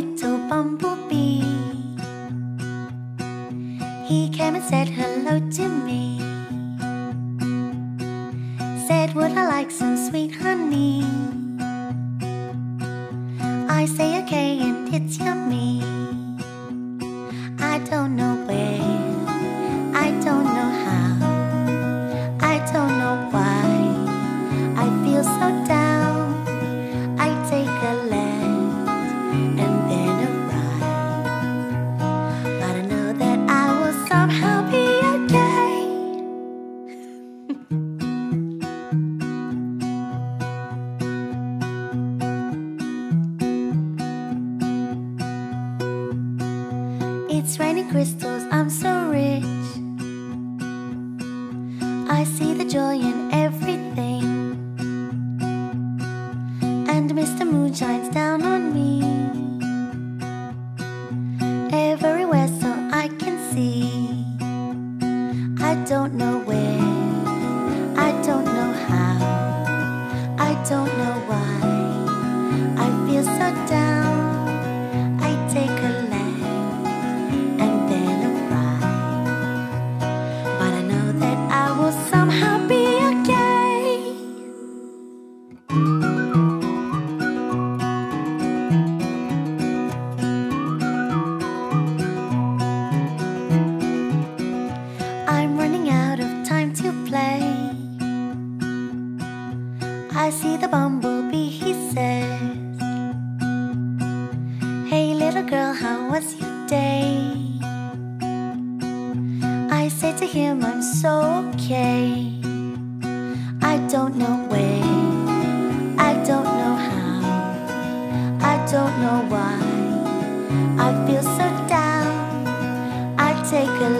little bumblebee. He came and said hello to me. Said, Would I like some sweet honey? I say, Okay, and it's yummy. I don't know. It's raining crystals, I'm so rich. I see the joy in everything. And Mr. Moon shines down on me. I see the bumblebee, he says. Hey, little girl, how was your day? I say to him, I'm so okay. I don't know where, I don't know how, I don't know why. I feel so down. I take a